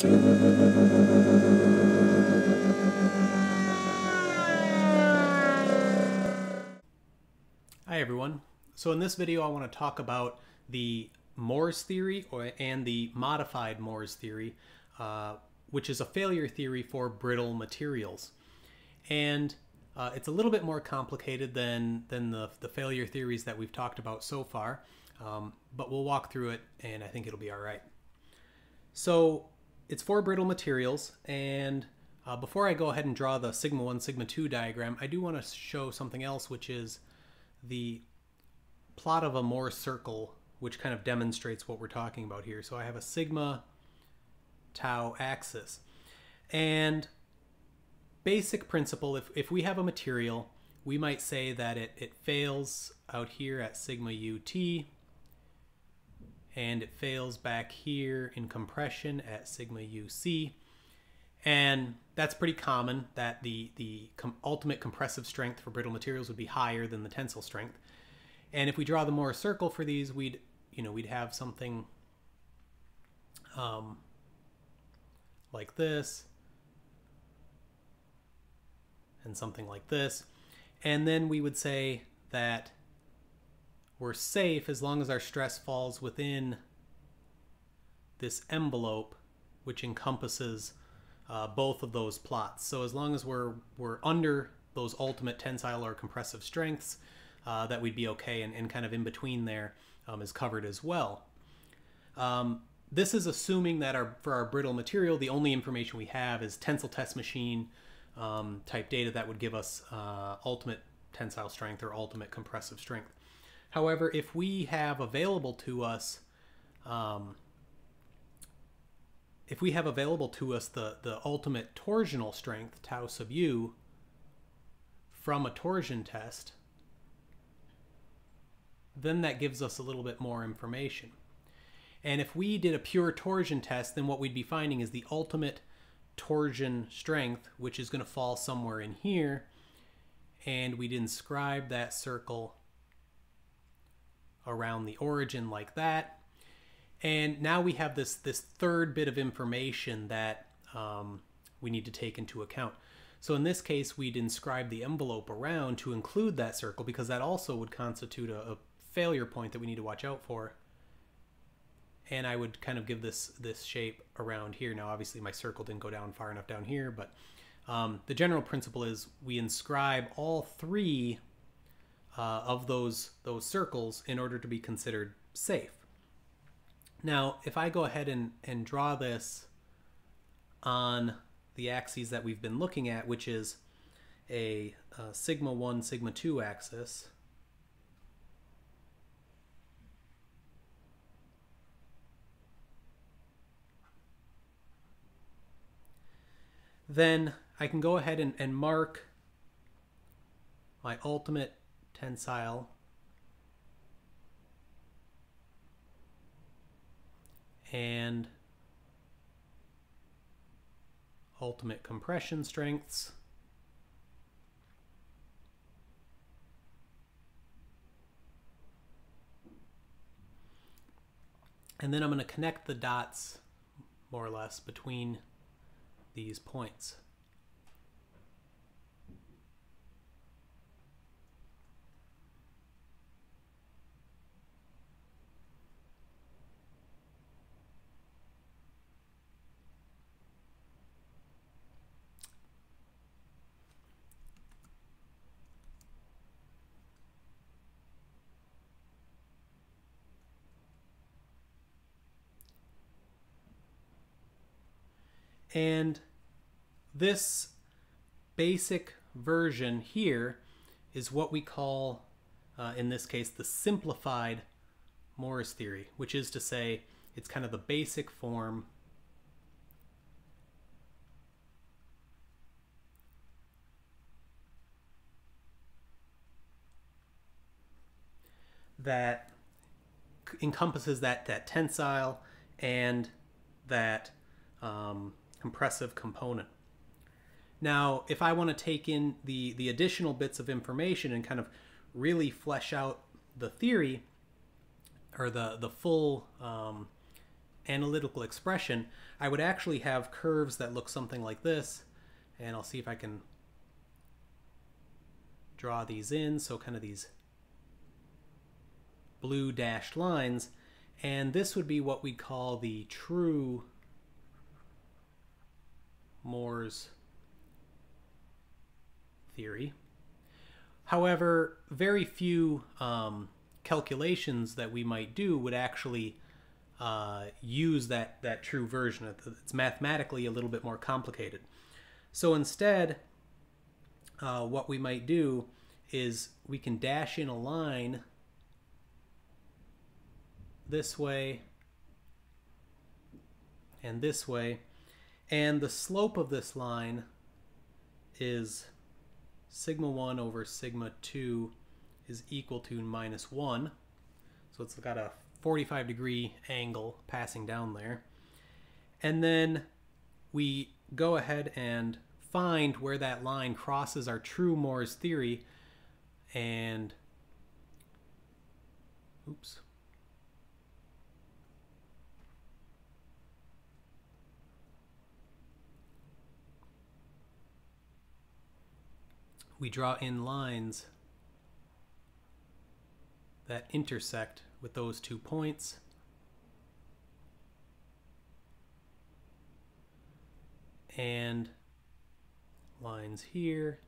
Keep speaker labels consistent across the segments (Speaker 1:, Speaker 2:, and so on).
Speaker 1: Hi everyone. So in this video I want to talk about the Mohr's theory or, and the modified Mohr's theory, uh, which is a failure theory for brittle materials. And uh, it's a little bit more complicated than, than the, the failure theories that we've talked about so far, um, but we'll walk through it and I think it'll be all right. So it's for brittle materials and uh, before I go ahead and draw the sigma 1, sigma 2 diagram, I do want to show something else, which is the plot of a Mohr circle, which kind of demonstrates what we're talking about here. So I have a sigma tau axis. And basic principle, if, if we have a material, we might say that it, it fails out here at sigma ut, and it fails back here in compression at sigma uc. And that's pretty common that the, the com ultimate compressive strength for brittle materials would be higher than the tensile strength. And if we draw the Mohr circle for these, we'd, you know, we'd have something um, like this and something like this. And then we would say that we're safe as long as our stress falls within this envelope, which encompasses uh, both of those plots. So as long as we're, we're under those ultimate tensile or compressive strengths, uh, that we'd be okay, and, and, kind of in between there um, is covered as well. Um, this is assuming that our, for our brittle material, the only information we have is tensile test machine um, type data that would give us uh, ultimate tensile strength or ultimate compressive strength. However, if we have available to us um, if we have available to us the, the ultimate torsional strength, tau sub u, from a torsion test, then that gives us a little bit more information. And if we did a pure torsion test, then what we'd be finding is the ultimate torsion strength, which is going to fall somewhere in here. And we'd inscribe that circle around the origin like that. And now we have this, this third bit of information that um, we need to take into account. So in this case, we'd inscribe the envelope around to include that circle because that also would constitute a, a failure point that we need to watch out for. And I would kind of give this this shape around here. Now, obviously, my circle didn't go down far enough down here, but um, the general principle is we inscribe all three uh, of those those circles in order to be considered safe. Now, if I go ahead and, and draw this on the axes that we've been looking at, which is a, a sigma 1, sigma 2 axis, then I can go ahead and, and mark my ultimate tensile and ultimate compression strengths. And then I'm going to connect the dots more or less between these points. And this basic version here is what we call, uh, in this case, the simplified Mohr's theory, which is to say it's kind of the basic form that encompasses that, that tensile and that um, compressive component. Now, if I want to take in the, the additional bits of information and kind of really flesh out the theory or the, the full um, analytical expression, I would actually have curves that look something like this. And I'll see if I can draw these in. So kind of these blue dashed lines. And this would be what we call the true Mohr's theory. However, very few um, calculations that we might do would actually uh, use that, that true version. It's mathematically a little bit more complicated. So instead, uh, what we might do is we can dash in a line this way and this way. And the slope of this line is sigma 1 over sigma 2 is equal to minus 1. So it's got a 45 degree angle passing down there. And then we go ahead and find where that line crosses our true Mohr's theory and oops we draw in lines that intersect with those two points. And lines here.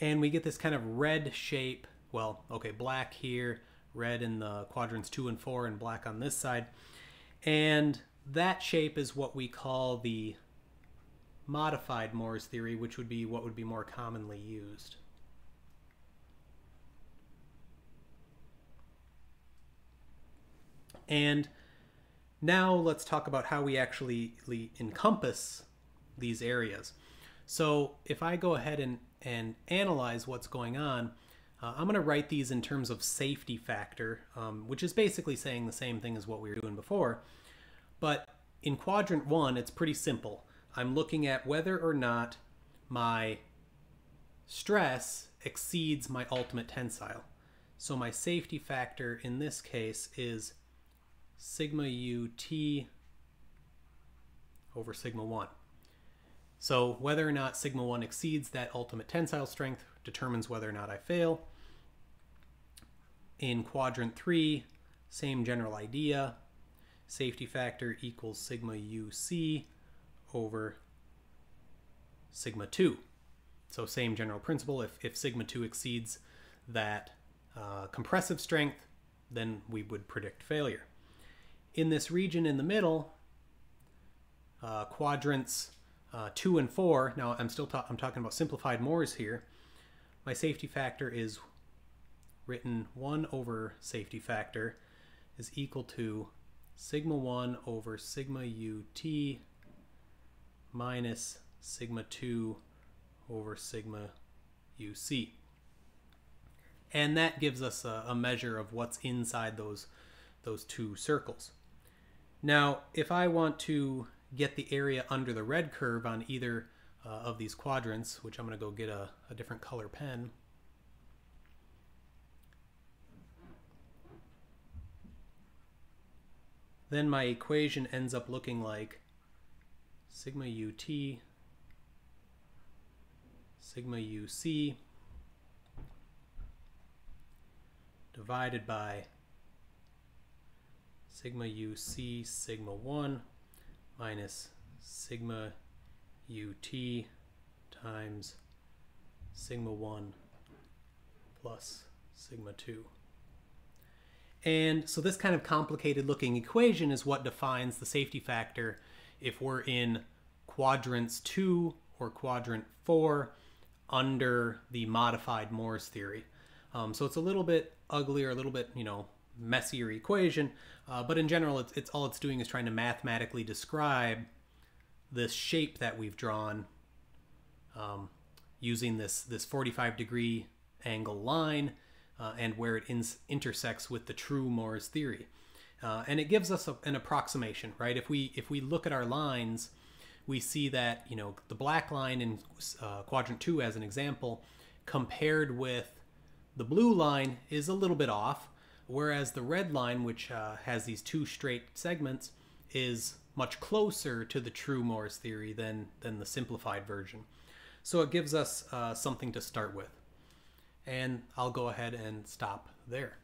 Speaker 1: And we get this kind of red shape. Well, okay, black here, red in the quadrants two and four, and black on this side. And that shape is what we call the modified Mohr's theory, which would be what would be more commonly used. And now let's talk about how we actually encompass these areas. So if I go ahead and, and analyze what's going on, uh, I'm going to write these in terms of safety factor, um, which is basically saying the same thing as what we were doing before. But in quadrant one, it's pretty simple. I'm looking at whether or not my stress exceeds my ultimate tensile. So my safety factor in this case is sigma ut over sigma 1. So whether or not sigma 1 exceeds that ultimate tensile strength determines whether or not I fail. In quadrant 3, same general idea. Safety factor equals sigma uc over sigma 2. So same general principle, if, if sigma 2 exceeds that uh, compressive strength, then we would predict failure. In this region in the middle, uh, quadrants uh, 2 and 4, now I'm still ta I'm talking about simplified Mohr's here, my safety factor is written 1 over safety factor is equal to sigma 1 over sigma ut minus sigma 2 over sigma uc. And that gives us a, a, measure of what's inside those, those two circles. Now, if I want to get the area under the red curve on either uh, of these quadrants, which I'm going to go get a, a different color pen, then my equation ends up looking like sigma ut sigma uc divided by sigma uc sigma 1 minus sigma ut times sigma 1 plus sigma 2. And so this kind of complicated looking equation is what defines the safety factor if we're in quadrants 2 or quadrant 4 under the modified Mohr's theory. Um, so it's a little bit uglier, a little bit, you know, messier equation, uh, but in general, it's, it's all it's doing is trying to mathematically describe this shape that we've drawn um, using this, this 45 degree angle line uh, and where it in intersects with the true Mohr's theory. Uh, and it gives us a, an approximation, right? If we if we look at our lines, we see that you know the black line in uh, quadrant two, as an example, compared with the blue line, is a little bit off, whereas the red line, which uh, has these two straight segments, is much closer to the true Mohr's theory than than the simplified version. So it gives us uh, something to start with, and I'll go ahead and stop there.